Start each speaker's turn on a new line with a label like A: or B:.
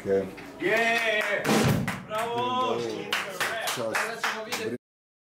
A: Okay.
B: Yeah! Bravo!
A: Czas.